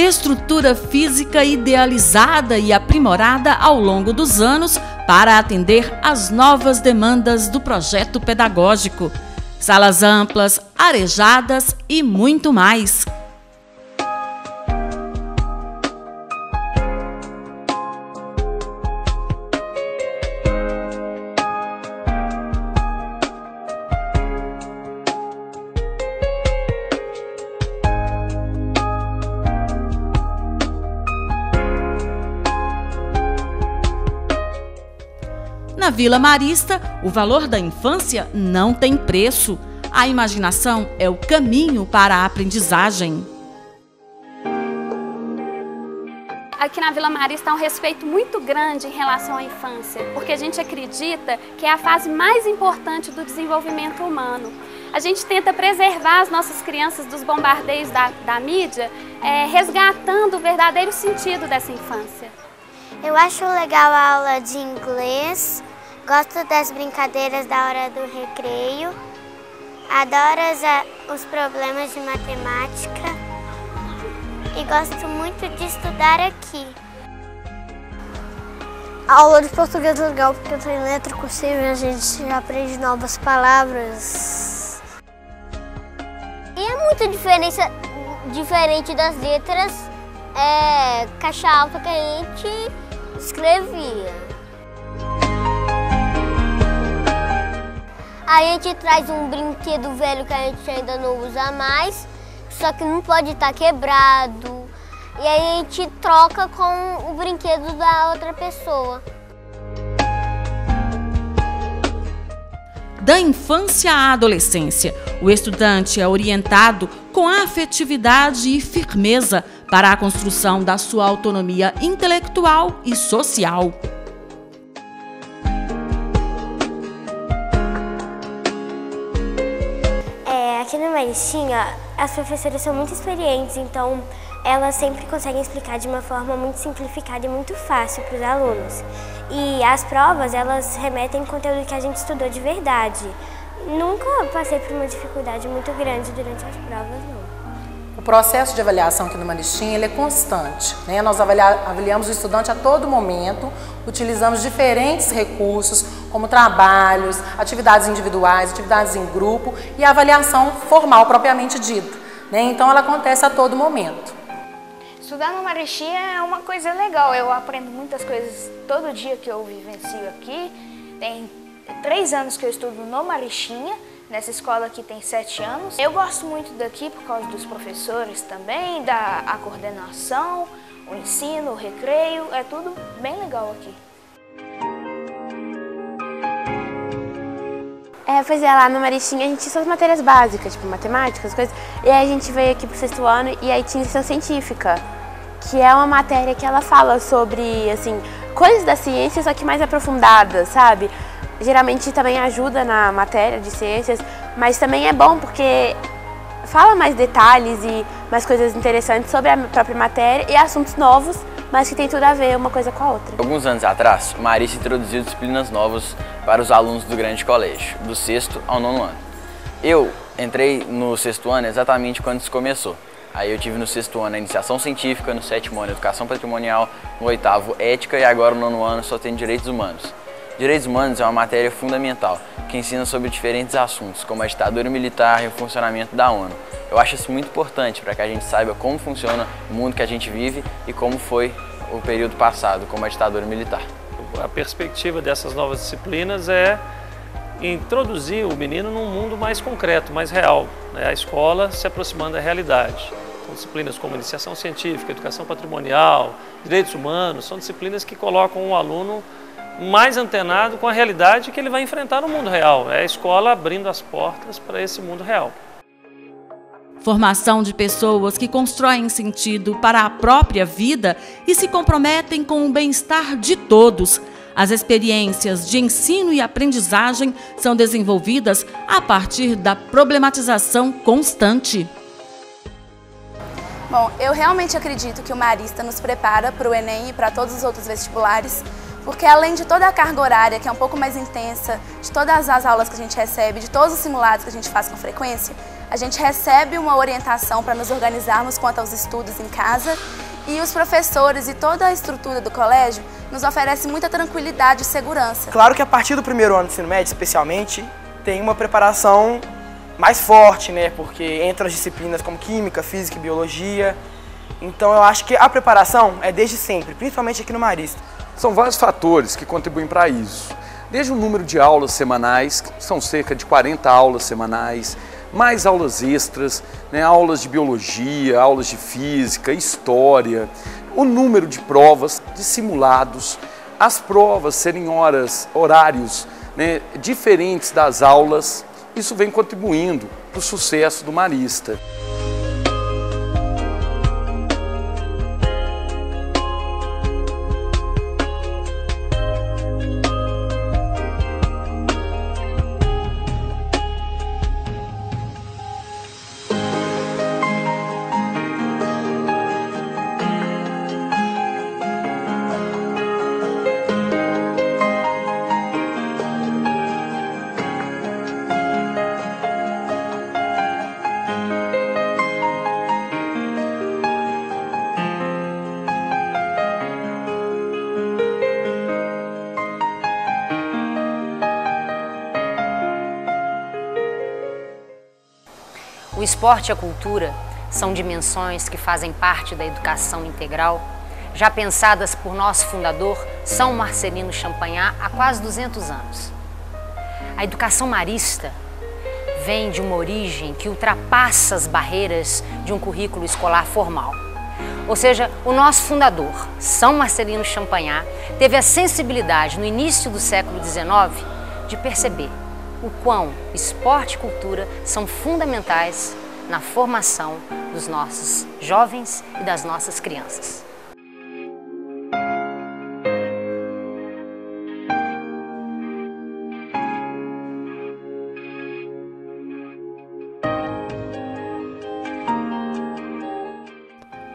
estrutura física idealizada e aprimorada ao longo dos anos para atender às novas demandas do projeto pedagógico. Salas amplas, arejadas e muito mais. Na Vila Marista, o valor da infância não tem preço. A imaginação é o caminho para a aprendizagem. Aqui na Vila Marista há um respeito muito grande em relação à infância, porque a gente acredita que é a fase mais importante do desenvolvimento humano. A gente tenta preservar as nossas crianças dos bombardeios da, da mídia, é, resgatando o verdadeiro sentido dessa infância. Eu acho legal a aula de inglês, Gosto das brincadeiras da hora do recreio. Adoro os problemas de matemática. E gosto muito de estudar aqui. A aula de português é legal porque tem letra cursiva e a gente aprende novas palavras. E é muito diferença, diferente das letras é, caixa alta que a gente escrevia. A gente traz um brinquedo velho que a gente ainda não usa mais, só que não pode estar tá quebrado. E aí a gente troca com o brinquedo da outra pessoa. Da infância à adolescência, o estudante é orientado com afetividade e firmeza para a construção da sua autonomia intelectual e social. Maristinha, as professoras são muito experientes, então elas sempre conseguem explicar de uma forma muito simplificada e muito fácil para os alunos. E as provas, elas remetem conteúdo que a gente estudou de verdade. Nunca passei por uma dificuldade muito grande durante as provas, não. O processo de avaliação aqui no Manistim ele é constante. Né? Nós avaliamos o estudante a todo momento, utilizamos diferentes recursos, como trabalhos, atividades individuais, atividades em grupo e a avaliação formal propriamente dita. Né? Então ela acontece a todo momento. Estudar no Maristim é uma coisa legal, eu aprendo muitas coisas todo dia que eu vivencio aqui. Tem três anos que eu estudo no Maristinha, Nessa escola aqui tem sete anos. Eu gosto muito daqui por causa dos professores também, da a coordenação, o ensino, o recreio, é tudo bem legal aqui. É, pois é, lá no Maristinha a gente tinha as matérias básicas, tipo matemáticas, coisas. E aí a gente veio aqui pro sexto ano e aí tinha iniciação científica, que é uma matéria que ela fala sobre, assim, coisas da ciência, só que mais aprofundadas, sabe? geralmente também ajuda na matéria de ciências, mas também é bom porque fala mais detalhes e mais coisas interessantes sobre a própria matéria e assuntos novos, mas que tem tudo a ver uma coisa com a outra. Alguns anos atrás, Marisa introduziu disciplinas novas para os alunos do grande colégio, do sexto ao nono ano. Eu entrei no sexto ano exatamente quando isso começou. Aí eu tive no sexto ano a iniciação científica, no sétimo ano educação patrimonial, no oitavo ética e agora no nono ano só tem direitos humanos. Direitos humanos é uma matéria fundamental que ensina sobre diferentes assuntos, como a ditadura militar e o funcionamento da ONU. Eu acho isso muito importante para que a gente saiba como funciona o mundo que a gente vive e como foi o período passado, como a ditadura militar. A perspectiva dessas novas disciplinas é introduzir o menino num mundo mais concreto, mais real, né? a escola se aproximando da realidade. Então, disciplinas como iniciação científica, educação patrimonial, direitos humanos, são disciplinas que colocam o aluno mais antenado com a realidade que ele vai enfrentar no mundo real. É a escola abrindo as portas para esse mundo real. Formação de pessoas que constroem sentido para a própria vida e se comprometem com o bem-estar de todos. As experiências de ensino e aprendizagem são desenvolvidas a partir da problematização constante. Bom, eu realmente acredito que o Marista nos prepara para o Enem e para todos os outros vestibulares porque além de toda a carga horária, que é um pouco mais intensa, de todas as aulas que a gente recebe, de todos os simulados que a gente faz com frequência, a gente recebe uma orientação para nos organizarmos quanto aos estudos em casa E os professores e toda a estrutura do colégio nos oferece muita tranquilidade e segurança. Claro que a partir do primeiro ano do ensino médio, especialmente, tem uma preparação mais forte, né? Porque entra as disciplinas como química, física e biologia. Então eu acho que a preparação é desde sempre, principalmente aqui no Marista. São vários fatores que contribuem para isso. Desde o número de aulas semanais, que são cerca de 40 aulas semanais, mais aulas extras, né, aulas de biologia, aulas de física, história, o número de provas, de simulados, as provas serem horas, horários né, diferentes das aulas, isso vem contribuindo para o sucesso do marista. O esporte e a cultura são dimensões que fazem parte da educação integral, já pensadas por nosso fundador, São Marcelino Champagnat, há quase 200 anos. A educação marista vem de uma origem que ultrapassa as barreiras de um currículo escolar formal. Ou seja, o nosso fundador, São Marcelino Champagnat, teve a sensibilidade no início do século XIX de perceber o quão esporte e cultura são fundamentais na formação dos nossos jovens e das nossas crianças.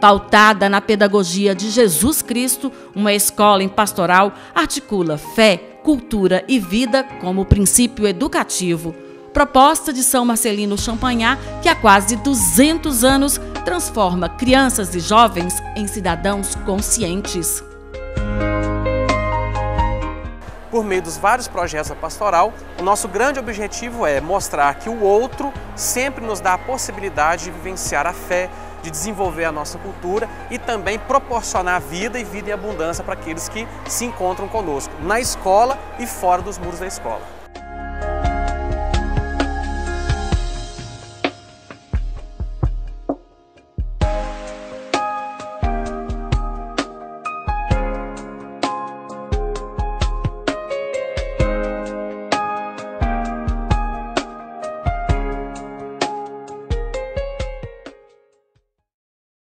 Pautada na pedagogia de Jesus Cristo, uma escola em pastoral articula fé, cultura e vida como princípio educativo. Proposta de São Marcelino Champagnat, que há quase 200 anos transforma crianças e jovens em cidadãos conscientes. Por meio dos vários projetos da pastoral, o nosso grande objetivo é mostrar que o outro sempre nos dá a possibilidade de vivenciar a fé, de desenvolver a nossa cultura e também proporcionar vida e vida em abundância para aqueles que se encontram conosco, na escola e fora dos muros da escola.